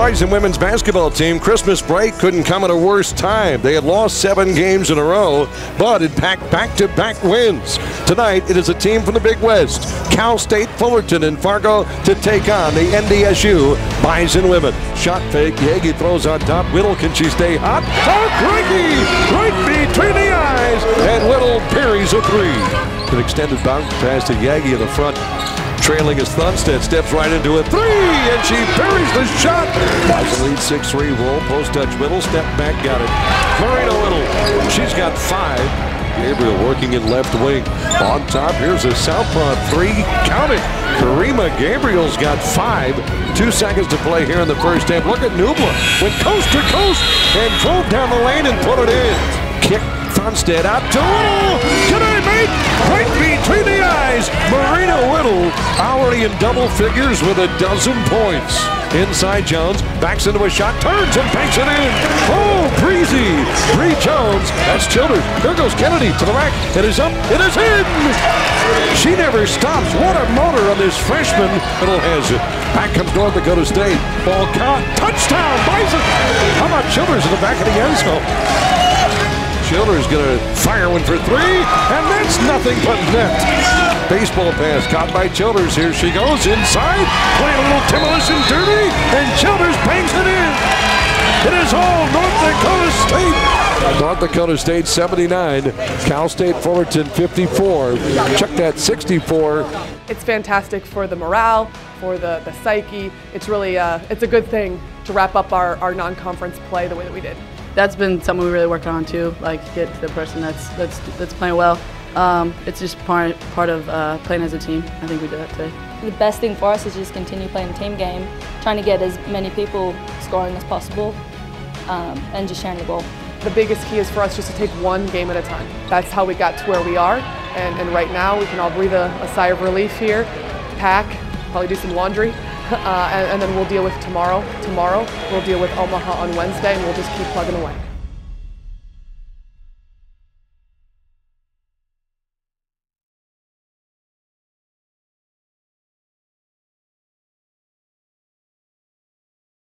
Bison women's basketball team, Christmas break couldn't come at a worse time. They had lost seven games in a row, but had packed back to back wins. Tonight, it is a team from the Big West, Cal State Fullerton in Fargo, to take on the NDSU Bison women. Shot fake, Yagi throws on top. Whittle, can she stay hot? Oh, crikey! Right between the eyes, and Whittle parries a three. An extended bounce pass to Yagi in the front trailing as Thunstead steps right into a three, and she parries the shot. Bison lead 6-3, roll, post touch, Whittle, step back, got it. Marena Whittle, she's got five. Gabriel working in left wing. On top, here's a southpaw three, count it. Karima Gabriel's got five. Two seconds to play here in the first half. Look at Nubla, went coast to coast and drove down the lane and put it in. Kick Thunstead out to Whittle. Can I make? Right between the eyes. Marena Whittle already in double figures with a dozen points. Inside Jones, backs into a shot, turns and banks it in. Oh, breezy. Bree Jones. That's Childers. There goes Kennedy to the rack. It is up. It is in. She never stops. What a motor on this freshman. Little has it. Back comes North Dakota State. Ball caught. Touchdown, Bison. How about Childers in the back of the end zone? Childers going to fire one for three, and that's nothing but net. Baseball pass caught by Childers. Here she goes inside, playing a little demolition derby, and Childers bangs it in. It is all North Dakota State. North Dakota State 79, Cal State Fullerton 54. Check that 64. It's fantastic for the morale, for the, the psyche. It's really uh, it's a good thing to wrap up our, our non-conference play the way that we did that's been something we really worked on too. Like get to the person that's that's that's playing well. Um, it's just part part of uh, playing as a team. I think we did that today. The best thing for us is just continue playing the team game, trying to get as many people scoring as possible, um, and just sharing the ball. The biggest key is for us just to take one game at a time. That's how we got to where we are, and, and right now we can all breathe a, a sigh of relief here, pack, probably do some laundry, uh, and, and then we'll deal with tomorrow. Tomorrow, we'll deal with Omaha on Wednesday, and we'll just keep plugging away.